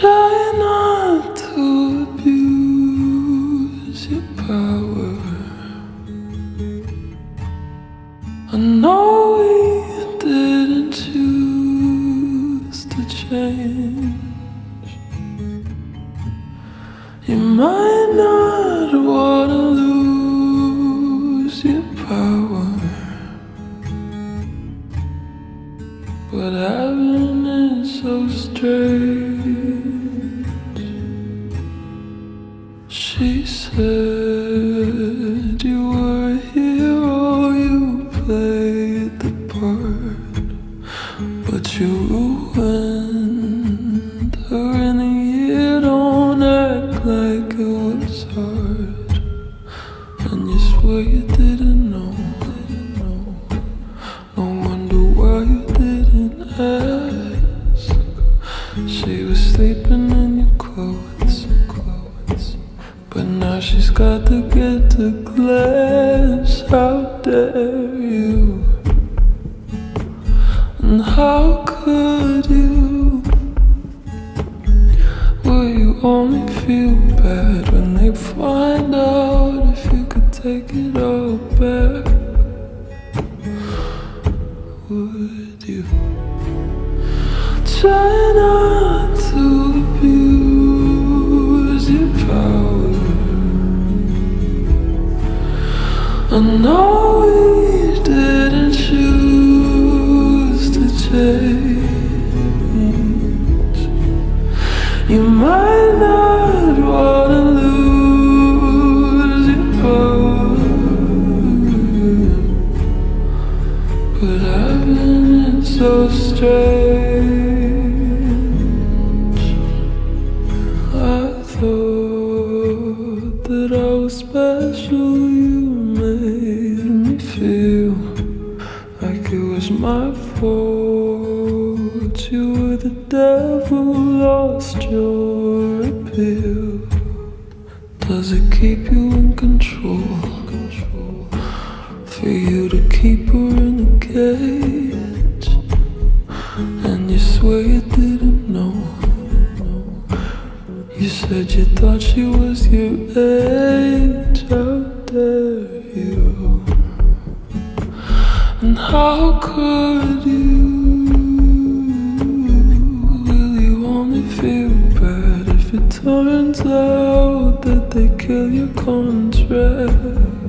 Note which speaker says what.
Speaker 1: Try not to abuse your power. I know we didn't choose to change. You might not want to lose your power, but heaven is so strange. Said you were a hero, you played the part, but you ruined her in a year. Don't act like it was hard, and you swear you didn't know. And how could you? Will you only feel bad when they find out if you could take it all back? Would you try not to abuse your power? I know You might not wanna lose your power, but heaven is so strange. I thought that I was special. You were the devil, lost your appeal. Does it keep you in control? For you to keep her in a cage, and you swear you didn't know. You said you thought she was your age. How dare you? And how could you? Feel bad if it turns out that they kill your contract?